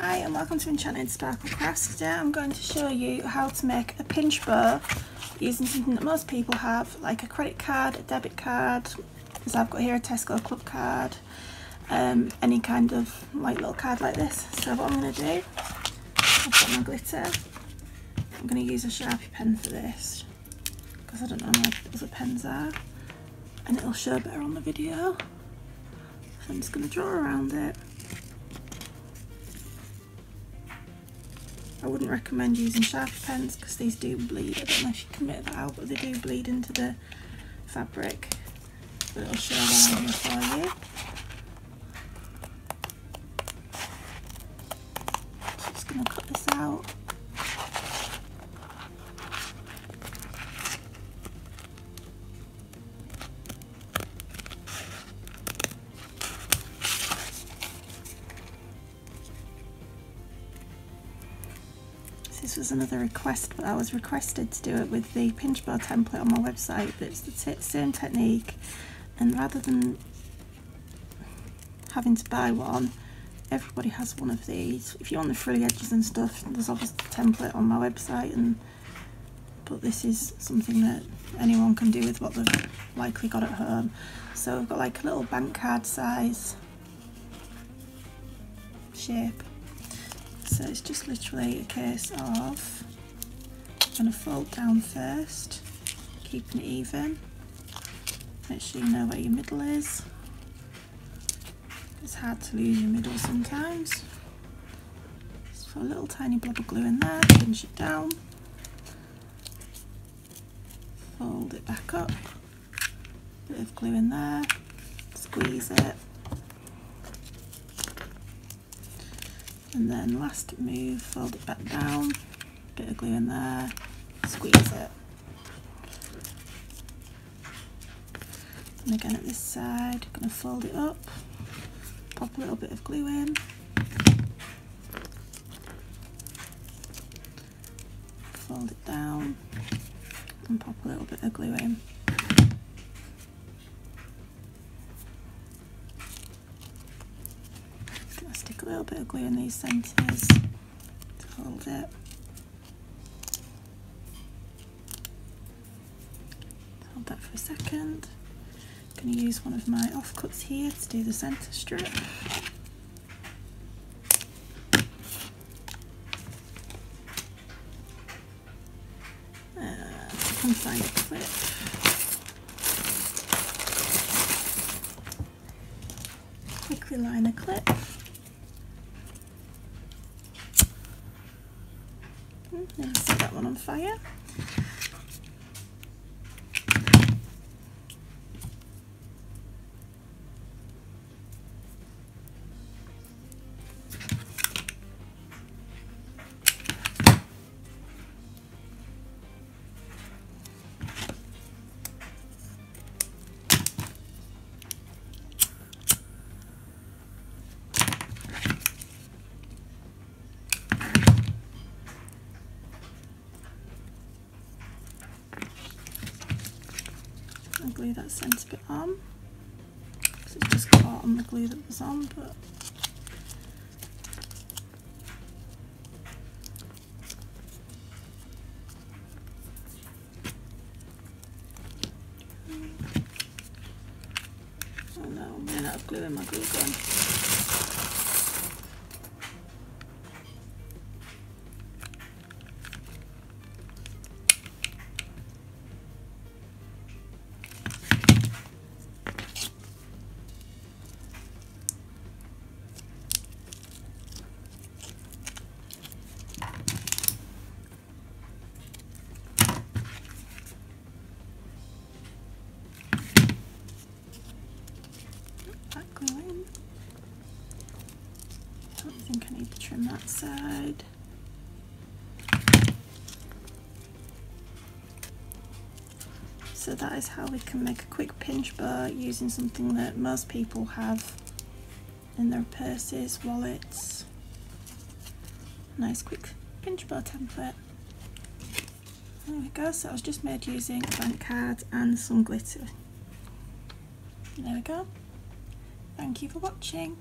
Hi and welcome to Enchanted Sparkle Crafts. Today I'm going to show you how to make a pinch bow using something that most people have like a credit card, a debit card, as I've got here a Tesco club card, um, any kind of like little card like this. So what I'm going to do, I've got my glitter, I'm going to use a Sharpie pen for this because I don't know what other pens are and it'll show better on the video. I'm just going to draw around it. I wouldn't recommend using Sharpie pens because these do bleed. I don't know if you can make that out, but they do bleed into the fabric. But it'll show for you. Just going to cut this out. This was another request, but I was requested to do it with the pinch bow template on my website. It's the same technique, and rather than having to buy one, everybody has one of these. If you want the frilly edges and stuff, there's obviously a template on my website, and but this is something that anyone can do with what they've likely got at home. So I've got like a little bank card size shape so it's just literally a case of going to fold down first, keeping it even. Make sure you know where your middle is. It's hard to lose your middle sometimes. Just put a little tiny blob of glue in there, pinch it down. Fold it back up. Bit of glue in there. Squeeze it. And then last move fold it back down bit of glue in there squeeze it. And again at this side to fold it up pop a little bit of glue in. Fold it down and pop a little bit of glue in stick a little bit of glue in these centres to hold it. Hold that for a second. I'm going to use one of my offcuts here to do the centre strip. Uh, can find a clip. quickly line a clip and set that one on fire. I'll glue that centre bit on because it's just caught on the glue that was on but Oh no, I'm out of glue in my glue gun. Trim that side. So that is how we can make a quick pinch bow using something that most people have in their purses, wallets. Nice quick pinch bar template. There we go, so I was just made using bank card and some glitter. There we go. Thank you for watching.